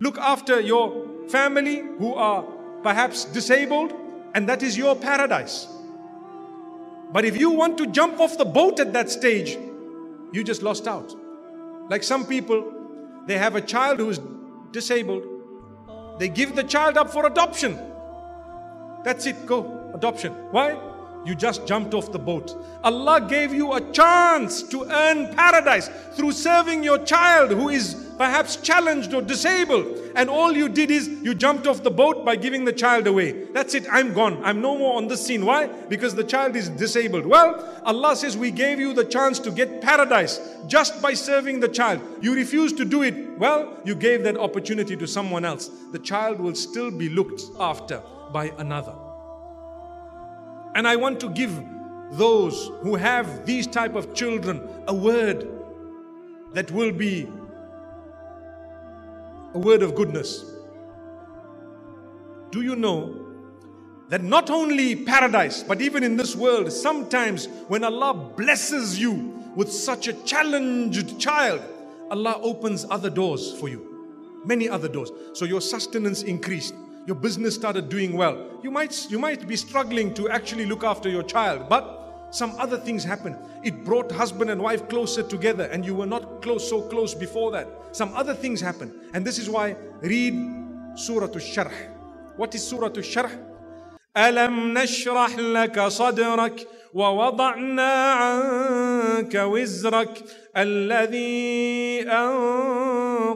Look after your family who are perhaps disabled, and that is your paradise. But if you want to jump off the boat at that stage, you just lost out. Like some people, they have a child who is disabled, they give the child up for adoption. That's it, go, adoption. Why? You just jumped off the boat. Allah gave you a chance to earn paradise through serving your child who is perhaps challenged or disabled. And all you did is you jumped off the boat by giving the child away. That's it, I'm gone. I'm no more on the scene. Why? Because the child is disabled. Well, Allah says, We gave you the chance to get paradise just by serving the child. You refused to do it. Well, you gave that opportunity to someone else. The child will still be looked after by another. And I want to give those who have these type of children a word that will be a word of goodness. Do you know that not only paradise, but even in this world, sometimes when Allah blesses you with such a challenged child, Allah opens other doors for you, many other doors. So your sustenance increased your business started doing well. You might, you might be struggling to actually look after your child, but some other things happened. It brought husband and wife closer together, and you were not close so close before that. Some other things happened, and this is why read Surah Al-Sharh. What is Surah Al-Sharh? ألم نشرح لك صدرك ووضعنا عنك وزرك الذي